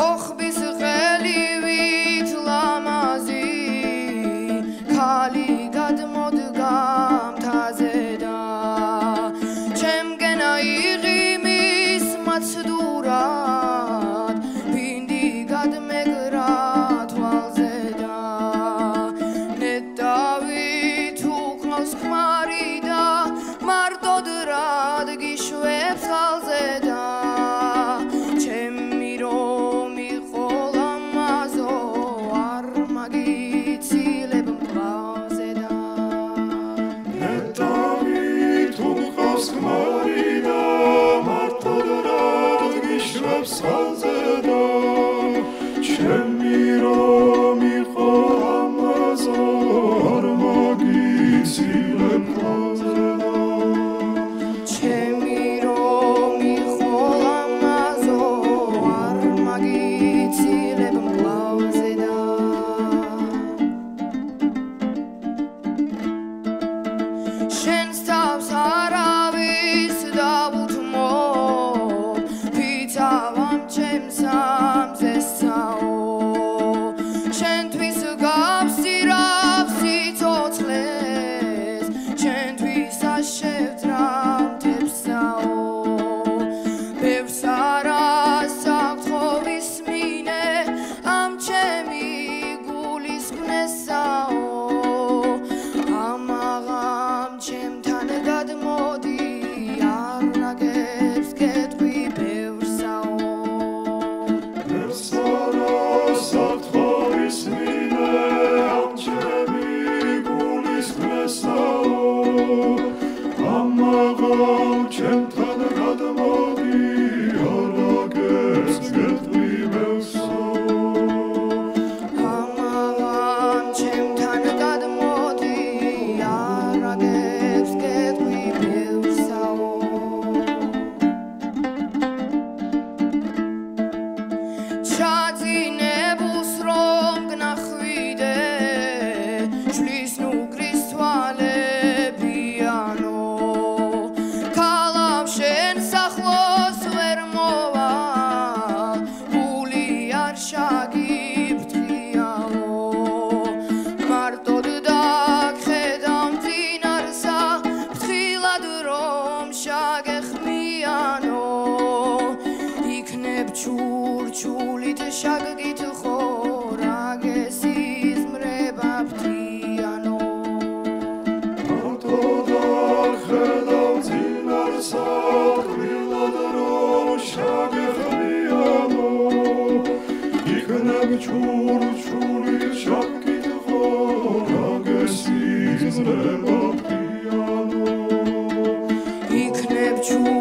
ხოხბის ყელივით ლამაზი ქალი გადმოდგა მთაზედა ჩემგენა იღიმის მაცდურად ბინდი გადმეკრა თვალზედა ნეტავით უკნოს ხმა ჩემი რომ Oh. გაგეხმიანო იქნებ ჩურჩულით შაგგით ხო? რა გესიზმრება ფთიანო მარტო დახედავ წინარსა კბილად რომ შაგეხმიანო იქნებ ჩურჩულით შაგგით ხო? რა გესიზმრება true.